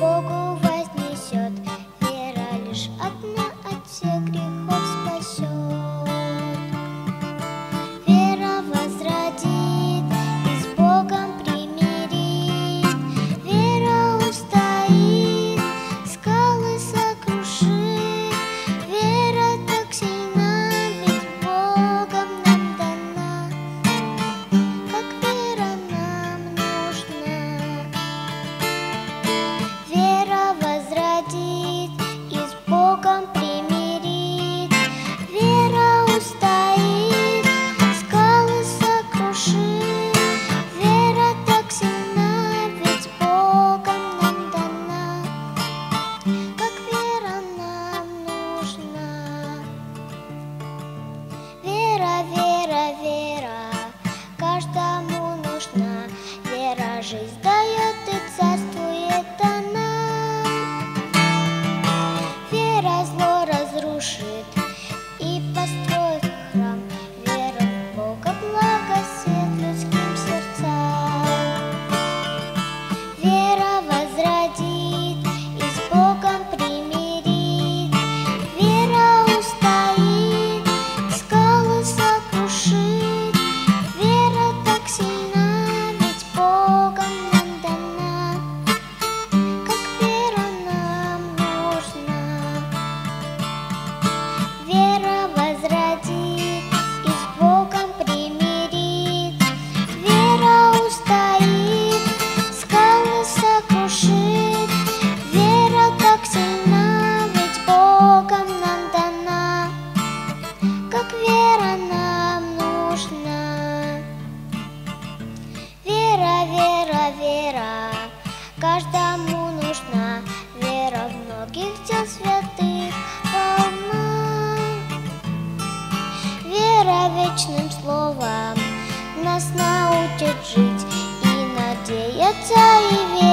poco Вера жизнь HIV